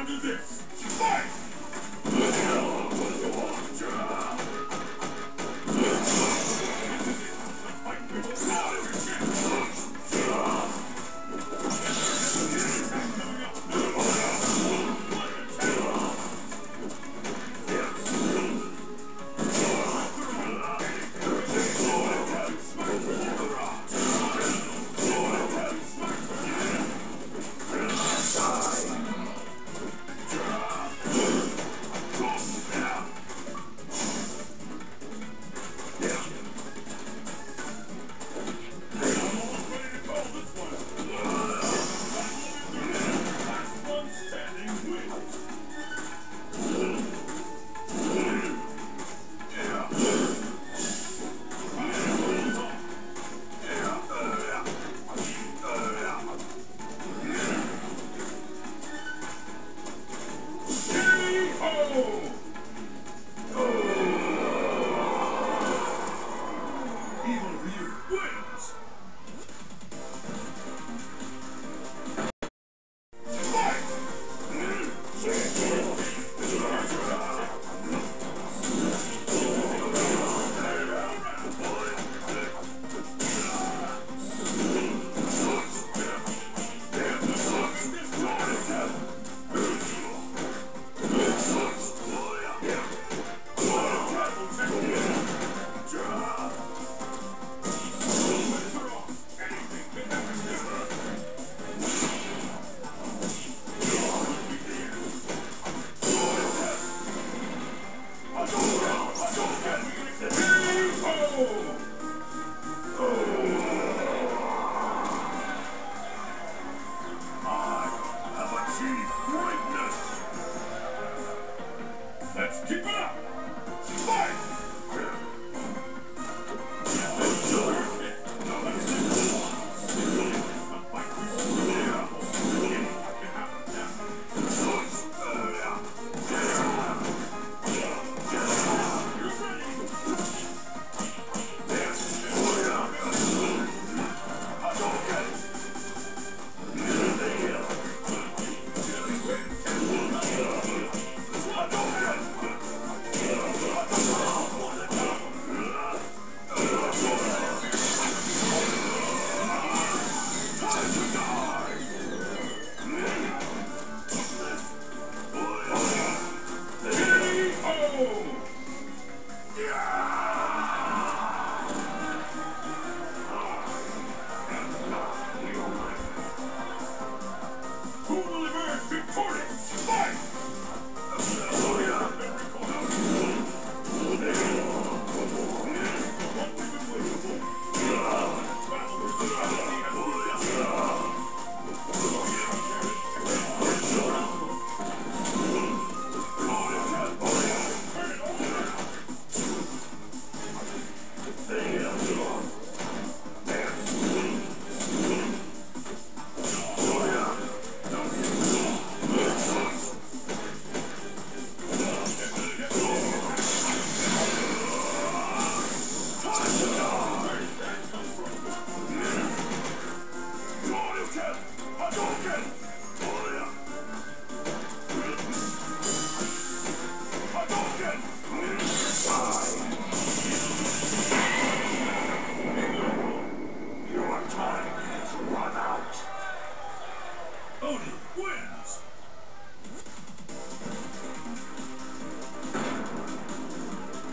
down to this. Fight! Let's keep it up!